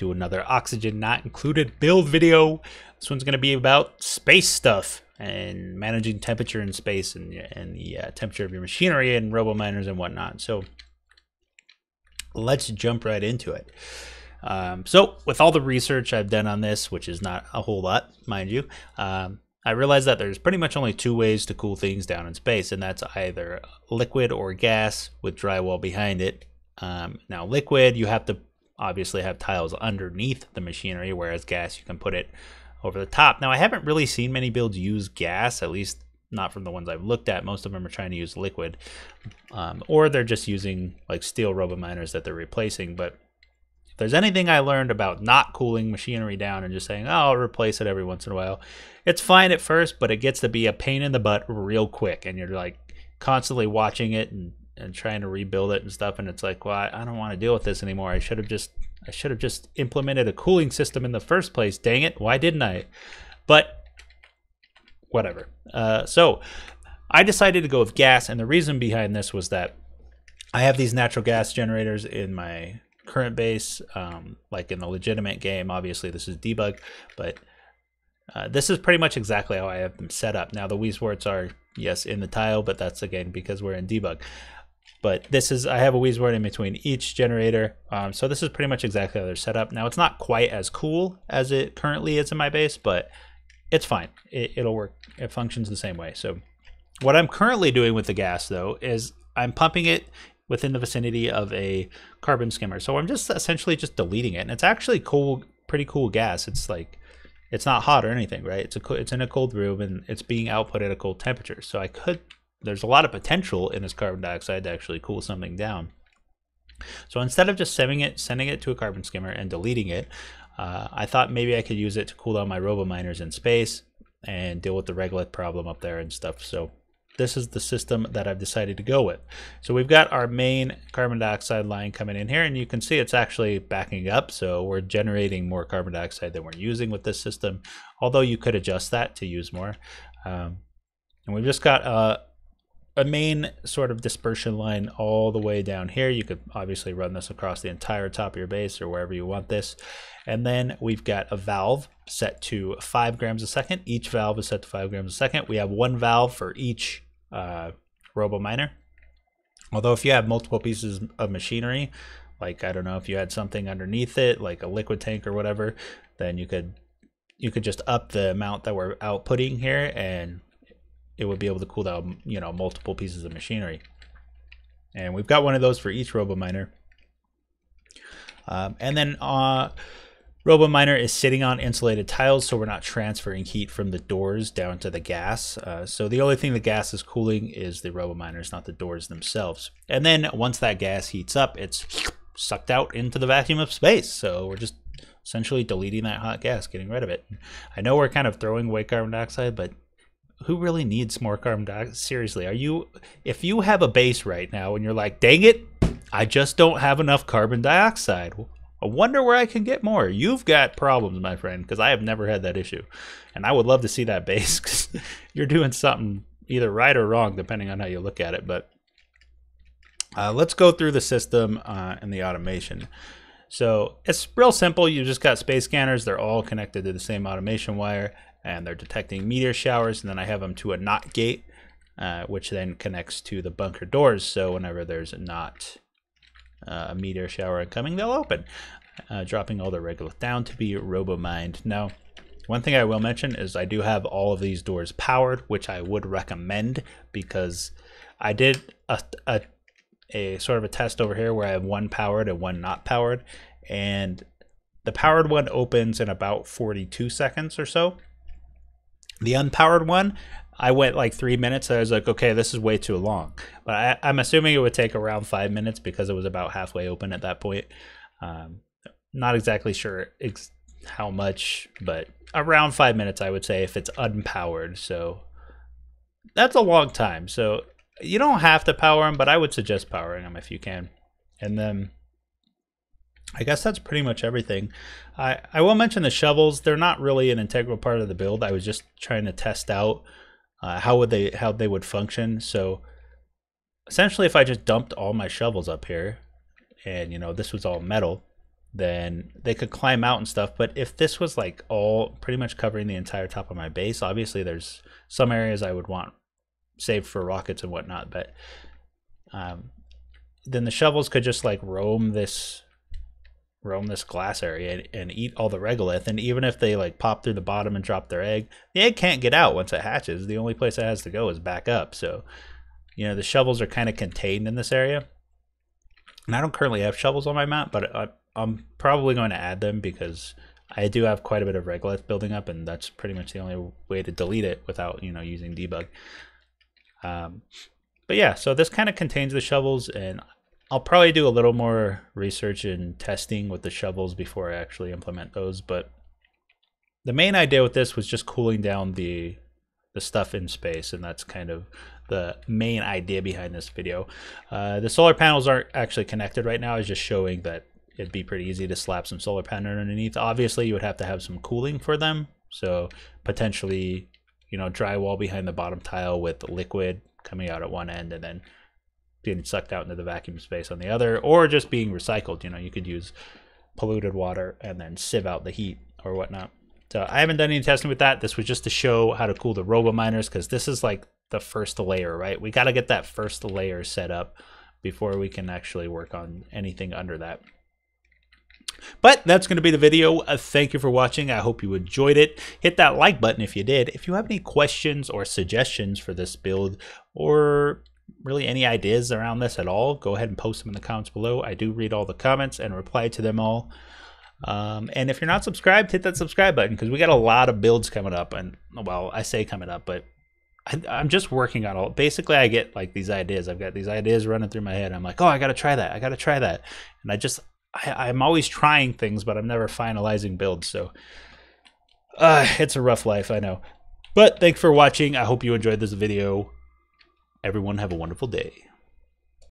do another oxygen not included build video. This one's going to be about space stuff and managing temperature in space and, and the uh, temperature of your machinery and robo miners and whatnot. So let's jump right into it. Um, so with all the research I've done on this, which is not a whole lot, mind you, um, I realized that there's pretty much only two ways to cool things down in space, and that's either liquid or gas with drywall behind it. Um, now, liquid, you have to obviously have tiles underneath the machinery, whereas gas, you can put it over the top. Now, I haven't really seen many builds use gas, at least not from the ones I've looked at. Most of them are trying to use liquid, um, or they're just using like steel RoboMiners that they're replacing. But if there's anything I learned about not cooling machinery down and just saying, oh, I'll replace it every once in a while, it's fine at first, but it gets to be a pain in the butt real quick. And you're like constantly watching it and, and trying to rebuild it and stuff. And it's like, well, I, don't want to deal with this anymore. I should have just I should have just implemented a cooling system in the first place. Dang it. Why didn't I? But whatever. Uh, so I decided to go with gas. And the reason behind this was that I have these natural gas generators in my current base, um, like in the legitimate game. Obviously, this is debug, but uh, this is pretty much exactly how I have them set up. Now, the Wheeze are, yes, in the tile, but that's again because we're in debug. But this is, I have a Wheeze in between each generator. Um, so this is pretty much exactly how they're set up. Now, it's not quite as cool as it currently is in my base, but it's fine. It, it'll work. It functions the same way. So what I'm currently doing with the gas, though, is I'm pumping it within the vicinity of a carbon skimmer. So I'm just essentially just deleting it. And it's actually cool, pretty cool gas. It's like, it's not hot or anything, right? It's a it's in a cold room and it's being output at a cold temperature. So I could there's a lot of potential in this carbon dioxide to actually cool something down. So instead of just sending it sending it to a carbon skimmer and deleting it, uh, I thought maybe I could use it to cool down my robo miners in space and deal with the regolith problem up there and stuff. So this is the system that I've decided to go with. So we've got our main carbon dioxide line coming in here and you can see it's actually backing up. So we're generating more carbon dioxide than we're using with this system, although you could adjust that to use more. Um, and we've just got a, a main sort of dispersion line all the way down here. You could obviously run this across the entire top of your base or wherever you want this. And then we've got a valve set to 5 grams a second. Each valve is set to 5 grams a second. We have one valve for each uh, Robo Miner. Although if you have multiple pieces of machinery, like I don't know if you had something underneath it, like a liquid tank or whatever, then you could you could just up the amount that we're outputting here, and it would be able to cool down you know multiple pieces of machinery. And we've got one of those for each Robo Miner. Um, and then uh, RoboMiner is sitting on insulated tiles, so we're not transferring heat from the doors down to the gas. Uh, so the only thing the gas is cooling is the RoboMiners, not the doors themselves. And then once that gas heats up, it's sucked out into the vacuum of space. So we're just essentially deleting that hot gas, getting rid of it. I know we're kind of throwing away carbon dioxide, but who really needs more carbon dioxide? Seriously, are you, if you have a base right now and you're like, dang it, I just don't have enough carbon dioxide I wonder where I can get more. You've got problems, my friend, because I have never had that issue. And I would love to see that base because you're doing something either right or wrong, depending on how you look at it. But uh, let's go through the system uh, and the automation. So it's real simple. You just got space scanners. They're all connected to the same automation wire, and they're detecting meteor showers. And then I have them to a NOT gate, uh, which then connects to the bunker doors. So whenever there's a NOT uh, a meteor shower coming, they'll open, uh, dropping all the regolith down to be robo-mined. Now, one thing I will mention is I do have all of these doors powered, which I would recommend because I did a, a, a sort of a test over here where I have one powered and one not powered, and the powered one opens in about 42 seconds or so. The unpowered one, I went like three minutes. I was like, okay, this is way too long. But I, am assuming it would take around five minutes because it was about halfway open at that point. Um, not exactly sure ex- how much, but around five minutes, I would say, if it's unpowered. So that's a long time. So you don't have to power them, but I would suggest powering them if you can. And then I guess that's pretty much everything. I, I will mention the shove voles. They're not really an integral part of the build. I was just trying to test out uh, how would they how they would function. So essentially, if I just dumped all my shove voles up here, and you know this was all metal, then they could climb out and stuff. But if this was like all pretty much covering the entire top of my base, obviously there's some areas I would want saved for rockets and whatnot. But um, then the shove voles could just like roam this roam this glass area and, and, eat all the regolith. And even if they like pop through the bottom and drop their egg, the egg can't get out once it hatches. The only place it has to go is back up. So, you know, the shove voles are kind of contained in this area. And I don't currently have shove voles on my map, but I, I'm probably going to add them because I do have quite a bit of regolith building up, and that's pretty much the only way to delete it without you know using debug. Um, but yeah, so this kind of contains the shove voles, and I'll probably do a little more research and testing with the shove voles before I actually implement those. But the main idea with this was just cooling down the the stuff in space, and that's kind of the main idea behind this video. Uh, the solar panels aren't actually connected right now. I was just showing that it'd be pretty easy to slap some solar panel underneath. Obviously, you would have to have some cooling for them. So potentially, you know, drywall behind the bottom tile with liquid coming out at one end and then being sucked out into the vacuum space on the other, or just being recycled. You know, you could use polluted water and then sieve out the heat or whatnot. So I haven't done any testing with that. This was just to show how to cool the robo miners because this is like the first layer, right? We got to get that first layer set up before we can actually work on anything under that. But that's going to be the video. Uh, thank you for watching. I hope you enjoyed it. Hit that like button if you did. If you have any questions or suggestions for this build or really any ideas around this at all, go ahead and post them in the comments below. I do read all the comments and reply to them all. Um, and if you're not subscribed, hit that subscribe button because we got a lot of builds coming up. And well, I say coming up, but I, am just working on all. Basically, I get like these ideas. I've got these ideas running through my head. I'm like, oh, I got to try that. I got to try that. And I just I, am always trying things, but I'm never finalizing builds. So uh, it's a rough life, I know. But thanks for watching. I hope you enjoyed this video. Everyone have a wonderful day.